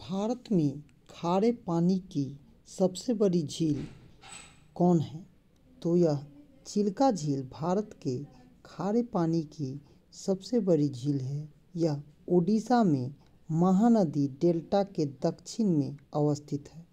भारत में खारे पानी की सबसे बड़ी झील कौन है? तो यह चिल्का झील भारत के खारे पानी की सबसे बड़ी झील है। यह ओडिशा में महानदी डेल्टा के दक्षिण में अवस्थित है।